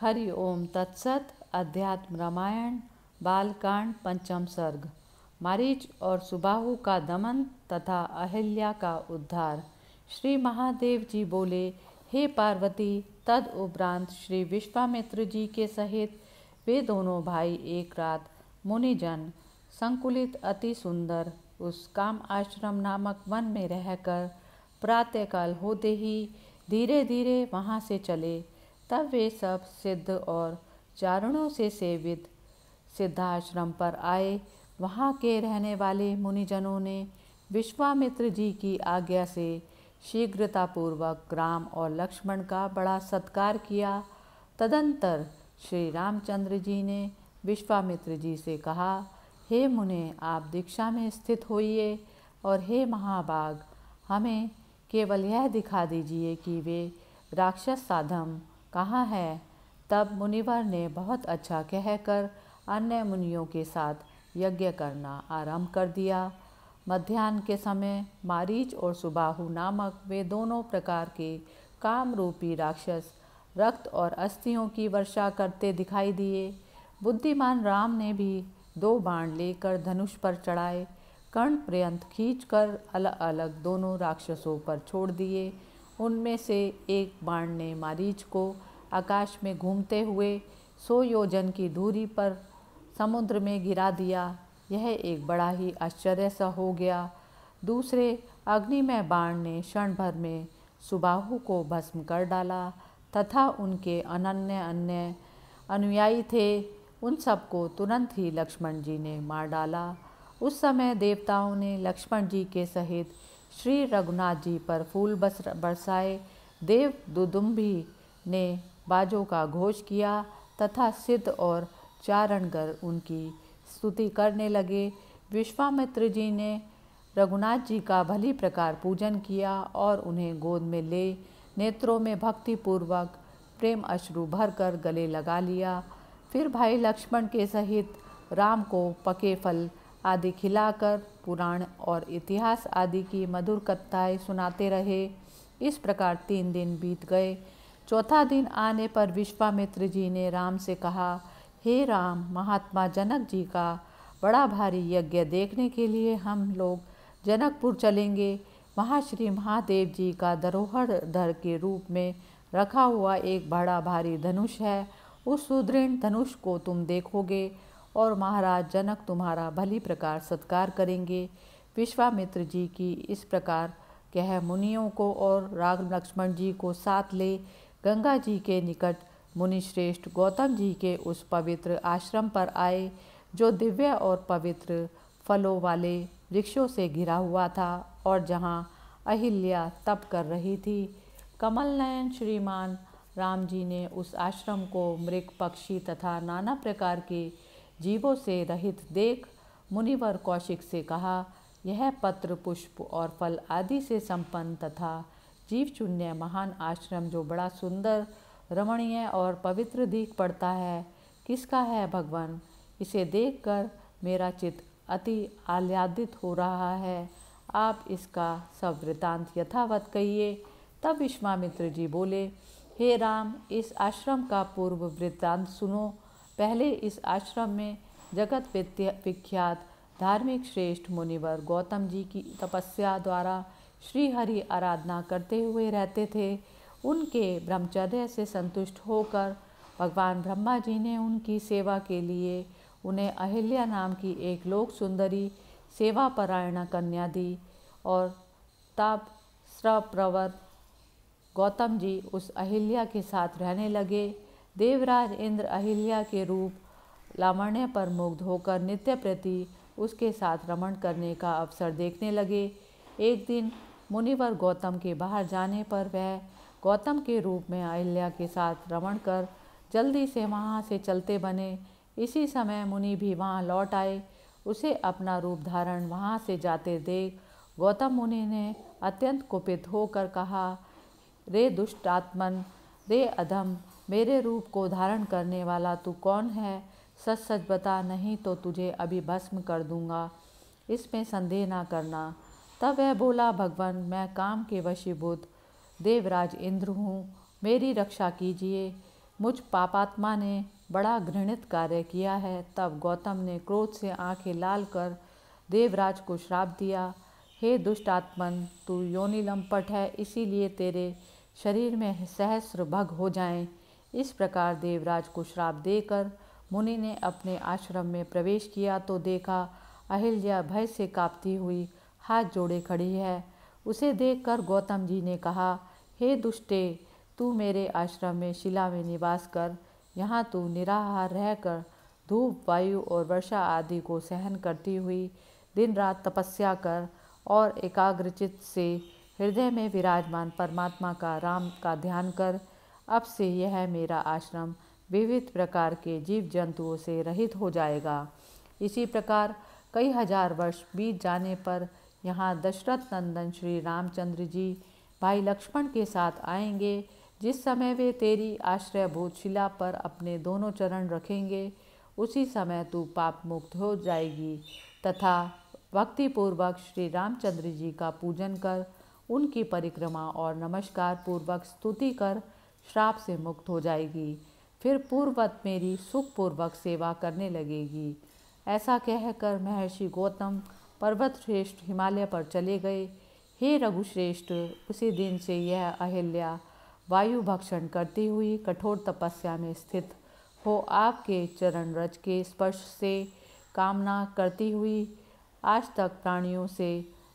हरि ओम तत्सत, अध्यात्म रामायण, बालकांड, पंचम सर्ग। मारीच और सुबाहु का दमन तथा अहिल्या का उद्धार। श्री महादेव जी बोले, हे पार्वती, तद उपरांत श्री विश्वामित्र जी के सहित वे दोनों भाई एक रात मुनिजन, संकुलित अति सुंदर, उस काम आश्रम नामक वन में रहकर प्रातःकाल होते ही धीरे धीरे वहाँ से चले। तब वे सब सिद्ध और चारणों से सेवित सिद्धाश्रम पर आए। वहाँ के रहने वाले मुनिजनों ने विश्वामित्र जी की आज्ञा से शीघ्रतापूर्वक राम और लक्ष्मण का बड़ा सत्कार किया। तदंतर श्री रामचंद्र जी ने विश्वामित्र जी से कहा, हे मुने, आप दीक्षा में स्थित होइए और हे महाबाग, हमें केवल यह दिखा दीजिए कि वे राक्षस साधम कहाँ है? तब मुनिवर ने बहुत अच्छा कहकर अन्य मुनियों के साथ यज्ञ करना आरंभ कर दिया। मध्यान्ह के समय मारीच और सुबाहु नामक वे दोनों प्रकार के कामरूपी राक्षस रक्त और अस्थियों की वर्षा करते दिखाई दिए। बुद्धिमान राम ने भी दो बाण लेकर धनुष पर चढ़ाए। कर्ण पर्यंत खींचकर अलग अलग दोनों राक्षसों पर छोड़ दिए। उनमें से एक बाण ने मारीच को आकाश में घूमते हुए सौ योजन की दूरी पर समुद्र में गिरा दिया। यह एक बड़ा ही आश्चर्य सा हो गया। दूसरे अग्निमय बाण ने क्षण भर में सुबाहु को भस्म कर डाला तथा उनके अनन्य अन्य अनुयायी थे। उन सबको तुरंत ही लक्ष्मण जी ने मार डाला। उस समय देवताओं ने लक्ष्मण जी के सहित श्री रघुनाथ जी पर फूल बस बरसाए। देव दुदुम्भी ने बाजों का घोष किया तथा सिद्ध और चारणगर उनकी स्तुति करने लगे। विश्वामित्र जी ने रघुनाथ जी का भली प्रकार पूजन किया और उन्हें गोद में ले, नेत्रों में भक्तिपूर्वक प्रेम अश्रु भरकर गले लगा लिया। फिर भाई लक्ष्मण के सहित राम को पके फल आदि खिलाकर, पुराण और इतिहास आदि की मधुर कथाएँ सुनाते रहे। इस प्रकार तीन दिन बीत गए। चौथा दिन आने पर विश्वामित्र जी ने राम से कहा, हे राम, महात्मा जनक जी का बड़ा भारी यज्ञ देखने के लिए हम लोग जनकपुर चलेंगे। वहाँ श्री महादेव जी का धरोहर धर के रूप में रखा हुआ एक बड़ा भारी धनुष है। उस सुदृढ़ धनुष को तुम देखोगे और महाराज जनक तुम्हारा भली प्रकार सत्कार करेंगे। विश्वामित्र जी की इस प्रकार कह मुनियों को और राग लक्ष्मण जी को साथ ले गंगा जी के निकट मुनिश्रेष्ठ गौतम जी के उस पवित्र आश्रम पर आए, जो दिव्य और पवित्र फलों वाले वृक्षों से घिरा हुआ था और जहाँ अहिल्या तप कर रही थी। कमल नयन श्रीमान राम जी ने उस आश्रम को मृग पक्षी तथा नाना प्रकार के जीवों से रहित देख, मुनिवर कौशिक से कहा, यह पत्र, पुष्प और फल आदि से संपन्न तथा जीव चुन्य महान आश्रम जो बड़ा सुंदर, रमणीय और पवित्र दिख पड़ता है, किसका है भगवान? इसे देखकर मेरा चित्त अति आह्लादित हो रहा है। आप इसका सब वृतांत यथावत कहिए। तब विश्वामित्र जी बोले, हे राम, इस आश्रम का पूर्व वृत्तांत सुनो। पहले इस आश्रम में जगत विख्यात धार्मिक श्रेष्ठ मुनिवर गौतम जी की तपस्या द्वारा श्री हरि आराधना करते हुए रहते थे। उनके ब्रह्मचर्य से संतुष्ट होकर भगवान ब्रह्मा जी ने उनकी सेवा के लिए उन्हें अहिल्या नाम की एक लोक सुंदरी सेवा परायणा कन्या दी और तब स्रप्रवर गौतम जी उस अहिल्या के साथ रहने लगे। देवराज इंद्र अहिल्या के रूप लावण्य पर मुग्ध होकर नित्य प्रति उसके साथ रमण करने का अवसर देखने लगे। एक दिन मुनिवर गौतम के बाहर जाने पर वह गौतम के रूप में अहिल्या के साथ रमण कर जल्दी से वहाँ से चलते बने। इसी समय मुनि भी वहाँ लौट आए। उसे अपना रूप धारण वहाँ से जाते देख गौतम मुनि ने अत्यंत कुपित होकर कहा, रे दुष्ट आत्मन रे अधम मेरे रूप को धारण करने वाला तू कौन है? सच सच बता, नहीं तो तुझे अभी भस्म कर दूँगा। इसमें संदेह ना करना। तब वह बोला, भगवान, मैं काम के वशीभूत देवराज इंद्र हूँ। मेरी रक्षा कीजिए। मुझ पापात्मा ने बड़ा घृणित कार्य किया है। तब गौतम ने क्रोध से आँखें लाल कर देवराज को श्राप दिया। हे दुष्ट आत्मन तू योनि लंपट है, इसीलिए तेरे शरीर में सहस्र भग हो जाएँ। इस प्रकार देवराज को श्राप देकर मुनि ने अपने आश्रम में प्रवेश किया तो देखा अहिल्या भय से कांपती हुई हाथ जोड़े खड़ी है। उसे देखकर गौतम जी ने कहा, हे दुष्टे, तू मेरे आश्रम में शिला में निवास कर। यहाँ तू निराहार रहकर धूप, वायु और वर्षा आदि को सहन करती हुई दिन रात तपस्या कर और एकाग्रचित से हृदय में विराजमान परमात्मा का राम का ध्यान कर अब से यह मेरा आश्रम विविध प्रकार के जीव जंतुओं से रहित हो जाएगा। इसी प्रकार कई हज़ार वर्ष बीत जाने पर यहाँ दशरथ नंदन श्री रामचंद्र जी भाई लक्ष्मण के साथ आएँगे। जिस समय वे तेरी आश्रयभूत शिला पर अपने दोनों चरण रखेंगे, उसी समय तू पाप मुक्त हो जाएगी तथा भक्तिपूर्वक श्री रामचंद्र जी का पूजन कर, उनकी परिक्रमा और नमस्कार पूर्वक स्तुति कर श्राप से मुक्त हो जाएगी। फिर पूर्वत मेरी सुखपूर्वक सेवा करने लगेगी। ऐसा कहकर महर्षि गौतम पर्वत श्रेष्ठ हिमालय पर चले गए। हे रघुश्रेष्ठ, उसी दिन से यह अहिल्या वायु भक्षण करती हुई कठोर तपस्या में स्थित हो आपके चरण रज के स्पर्श से कामना करती हुई आज तक प्राणियों से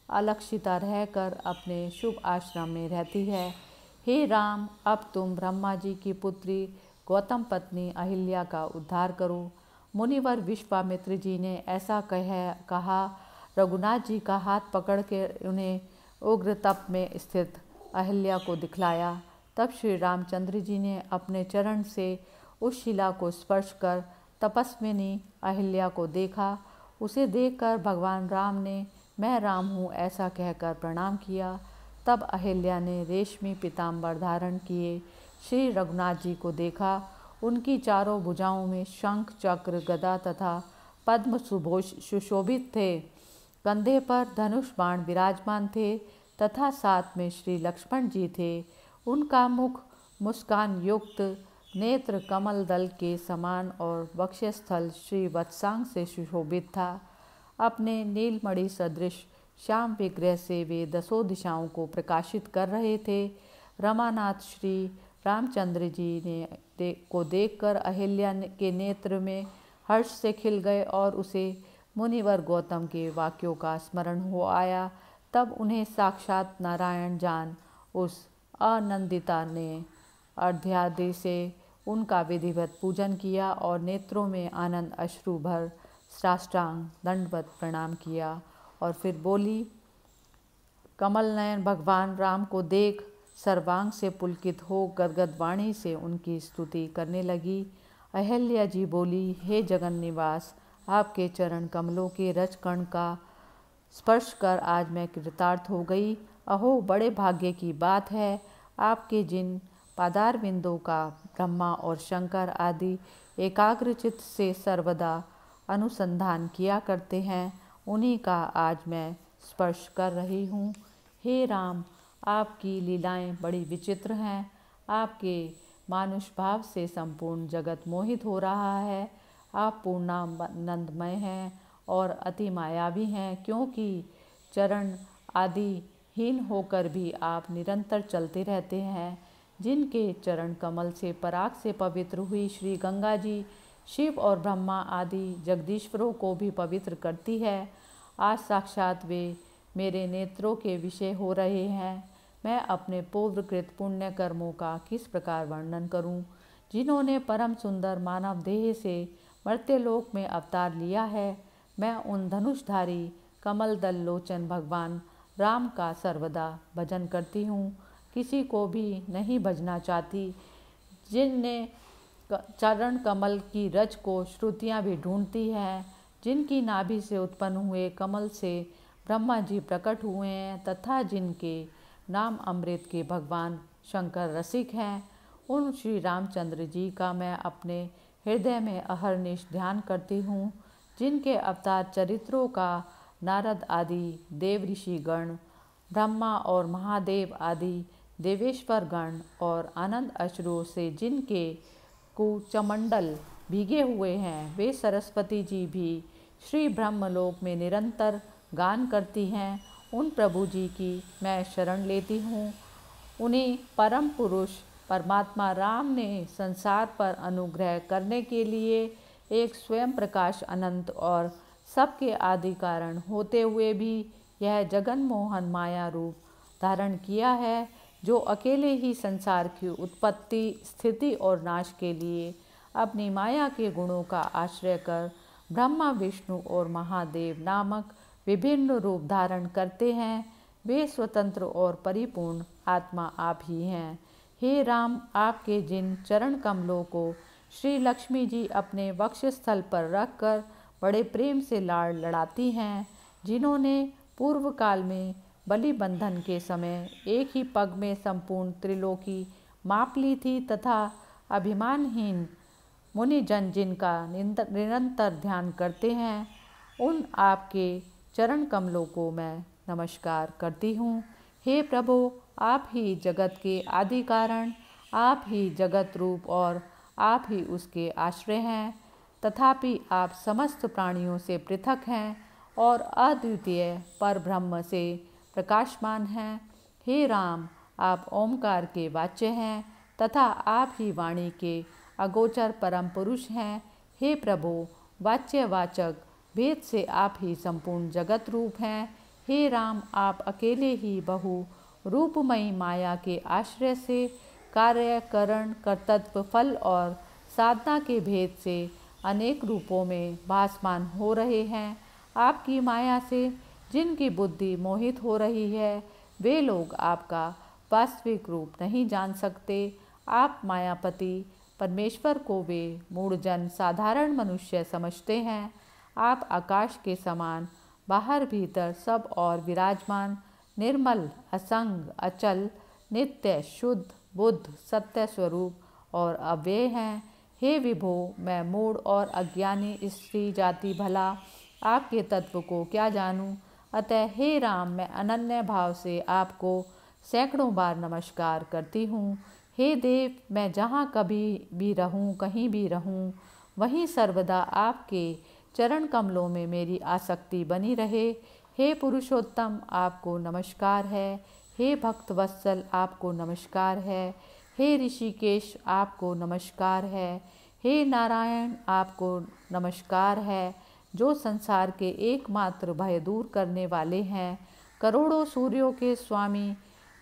अलक्षिता रहकर अपने शुभ आश्रम में रहती है। हे राम, अब तुम ब्रह्मा जी की पुत्री गौतम पत्नी अहिल्या का उद्धार करो। मुनिवर विश्वामित्र जी ने ऐसा कह, कहा, रघुनाथ जी का हाथ पकड़ के उन्हें उग्र तप में स्थित अहिल्या को दिखलाया। तब श्री रामचंद्र जी ने अपने चरण से उस शिला को स्पर्श कर तपस्विनी अहिल्या को देखा। उसे देखकर भगवान राम ने, मैं राम हूँ ऐसा कहकर प्रणाम किया। तब अहिल्या ने रेशमी पिताम्बर धारण किए। श्री रघुनाथ जी को देखा। उनकी चारों भुजाओं में शंख, चक्र, गदा तथा पद्म सुभोष सुशोभित थे। कंधे पर धनुष बाण विराजमान थे तथा साथ में श्री लक्ष्मण जी थे। उनका मुख मुस्कान युक्त, नेत्र कमल दल के समान और वक्षस्थल श्री वत्सांग से सुशोभित था। अपने नीलमणि सदृश श्याम विग्रह से वे दसों दिशाओं को प्रकाशित कर रहे थे। रमानाथ श्री रामचंद्र जी ने दे, को देखकर अहिल्या के नेत्र में हर्ष से खिल गए और उसे मुनिवर गौतम के वाक्यों का स्मरण हो आया। तब उन्हें साक्षात नारायण जान उस आनंदिता ने अर्ध्यादि से उनका विधिवत पूजन किया और नेत्रों में आनंद अश्रु भर साष्टांग दंडवत प्रणाम किया। और फिर बोली, कमल नयन, भगवान राम को देख, सर्वांग से पुलकित हो, गदगद वाणी से उनकी स्तुति करने लगी। अहल्या जी बोली, हे जगन निवास, आपके चरण कमलों के रच कण का स्पर्श कर आज मैं कृतार्थ हो गई। अहो, बड़े भाग्य की बात है, आपके जिन पादार बिंदों का, ब्रह्मा और शंकर आदि एकाग्रचित से सर्वदा अनुसंधान किया करते हैं। उन्हीं का आज मैं स्पर्श कर रही हूँ। हे राम, आपकी लीलाएँ बड़ी विचित्र हैं। आपके मानुष भाव से संपूर्ण जगत मोहित हो रहा है। आप पूर्णानंदमय हैं और अति मायावी हैं, क्योंकि चरण आदि हीन होकर भी आप निरंतर चलते रहते हैं। जिनके चरण कमल से पराग से पवित्र हुई श्री गंगा जी शिव और ब्रह्मा आदि जगदीश्वरों को भी पवित्र करती है। आज साक्षात वे मेरे नेत्रों के विषय हो रहे हैं। मैं अपने पूर्वकृत पुण्य कर्मों का किस प्रकार वर्णन करूँ? जिन्होंने परम सुंदर मानव देह से मर्त्यलोक में अवतार लिया है, मैं उन धनुषधारी कमल दल लोचन भगवान राम का सर्वदा भजन करती हूँ। किसी को भी नहीं भजना चाहती जिनने चरण कमल की रज को श्रुतियाँ भी ढूंढती हैं, जिनकी नाभि से उत्पन्न हुए कमल से ब्रह्मा जी प्रकट हुए हैं, तथा जिनके नाम अमृत के भगवान शंकर रसिक हैं। उन श्री रामचंद्र जी का मैं अपने हृदय में अहरनिश ध्यान करती हूँ, जिनके अवतार चरित्रों का नारद आदि, देव ऋषि गण ब्रह्मा और महादेव आदि देवेश्वर गण और आनंद अश्रुओं से जिनके कुचमंडल भीगे हुए हैं। वे सरस्वती जी भी श्री ब्रह्मलोक में निरंतर गान करती हैं। उन प्रभु जी की मैं शरण लेती हूँ। उन्हें परम पुरुष परमात्मा राम ने संसार पर अनुग्रह करने के लिए एक स्वयं प्रकाश अनंत और सबके आदि कारण होते हुए भी यह जगन मोहन माया रूप धारण किया है। जो अकेले ही संसार की उत्पत्ति, स्थिति और नाश के लिए अपनी माया के गुणों का आश्रय कर ब्रह्मा, विष्णु और महादेव नामक विभिन्न रूप धारण करते हैं, वे स्वतंत्र और परिपूर्ण आत्मा आप ही हैं। हे राम, आपके जिन चरण कमलों को श्री लक्ष्मी जी अपने वक्ष स्थल पर रखकर बड़े प्रेम से लाड़ लड़ाती हैं, जिन्होंने पूर्व काल में बलि बंधन के समय एक ही पग में संपूर्ण त्रिलोकी माप ली थी तथा अभिमानहीन मुनिजन जिनका निरंतर ध्यान करते हैं, उन आपके चरण कमलों को मैं नमस्कार करती हूँ। हे प्रभु, आप ही जगत के आदि कारण, आप ही जगत रूप और आप ही उसके आश्रय हैं। तथापि आप समस्त प्राणियों से पृथक हैं और अद्वितीय पर ब्रह्म से प्रकाशमान हैं। हे राम, आप ओमकार के वाच्य हैं तथा आप ही वाणी के अगोचर परम पुरुष हैं। हे प्रभु, वाच्यवाचक, वेद से आप ही संपूर्ण जगत रूप हैं। हे राम, आप अकेले ही बहु रूपमयी माया के आश्रय से कार्य, करण, कर्तत्व, फल और साधना के भेद से अनेक रूपों में भासमान हो रहे हैं। आपकी माया से जिनकी बुद्धि मोहित हो रही है, वे लोग आपका वास्तविक रूप नहीं जान सकते। आप मायापति, परमेश्वर को वे मूढ़जन, साधारण मनुष्य समझते हैं। आप आकाश के समान, बाहर भीतर सब और विराजमान, निर्मल, असंग, अचल, नित्य, शुद्ध, बुद्ध सत्य स्वरूप और अव्यय हैं। हे विभो, मैं मूड और अज्ञानी स्त्री जाति भला, आपके तत्व को क्या जानूं? अतः हे राम, मैं अनन्य भाव से आपको सैकड़ों बार नमस्कार करती हूँ। हे देव, मैं जहाँ कभी भी रहूँ, कहीं भी रहूँ, वहीं सर्वदा आपके चरण कमलों में मेरी आसक्ति बनी रहे। हे पुरुषोत्तम, आपको नमस्कार है। हे भक्त वत्सल, आपको नमस्कार है। हे ऋषिकेश, आपको नमस्कार है। हे नारायण, आपको नमस्कार है। जो संसार के एकमात्र भय दूर करने वाले हैं, करोड़ों सूर्यों के स्वामी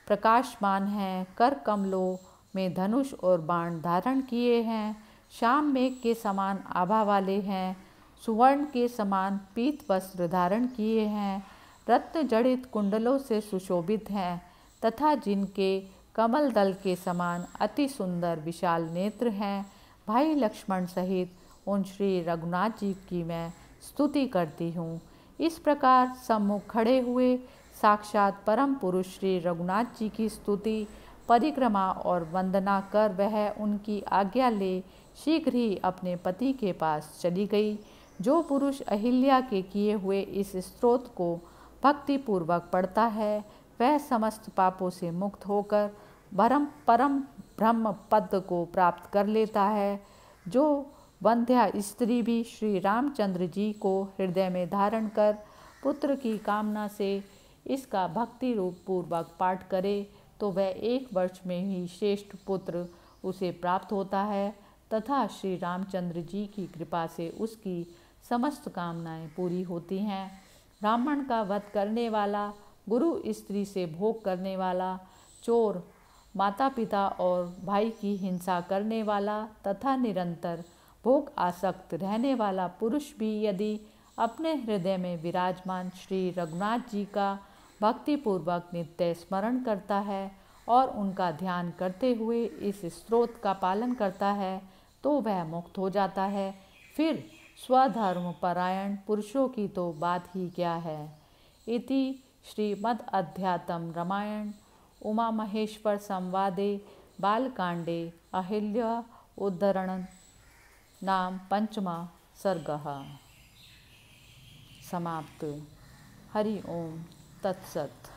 प्रकाशमान हैं, कर कमलों में धनुष और बाण धारण किए हैं, शाम मेघ के समान आभा वाले हैं, सुवर्ण के समान पीत वस्त्र धारण किए हैं, रत्न जड़ित कुंडलों से सुशोभित हैं, तथा जिनके कमल दल के समान अति सुंदर विशाल नेत्र हैं, भाई लक्ष्मण सहित उन श्री रघुनाथ जी की मैं स्तुति करती हूँ। इस प्रकार सम्मुख खड़े हुए साक्षात परम पुरुष श्री रघुनाथ जी की स्तुति, परिक्रमा और वंदना कर वह उनकी आज्ञा ले शीघ्र ही अपने पति के पास चली गई, जो पुरुष अहिल्या के किए हुए इस स्त्रोत को भक्तिपूर्वक पढ़ता है, वह समस्त पापों से मुक्त होकर परम परम ब्रह्म पद को प्राप्त कर लेता है, जो वंध्या स्त्री भी श्री रामचंद्र जी को हृदय में धारण कर पुत्र की कामना से इसका भक्ति रूप पूर्वक पाठ करे तो वह एक वर्ष में ही श्रेष्ठ पुत्र उसे प्राप्त होता है, तथा श्री रामचंद्र जी की कृपा से उसकी समस्त कामनाएँ पूरी होती हैं। ब्राह्मण का वध करने वाला, गुरु स्त्री से भोग करने वाला, चोर माता पिता और भाई की हिंसा करने वाला, तथा निरंतर भोग आसक्त रहने वाला पुरुष भी यदि अपने हृदय में विराजमान श्री रघुनाथ जी का भक्तिपूर्वक नित्य स्मरण करता है और उनका ध्यान करते हुए इस स्रोत का पालन करता है तो वह मुक्त हो जाता है। फिर स्वधर्म परायण पुरुषों की तो बात ही क्या है। इति श्रीमद् अध्यात्म रामायण, उमा महेश्वर संवादे, बालकांडे, अहिल्य उद्धरण नाम पंचमा सर्ग। समाप्त। हरि ओम। तत्सत।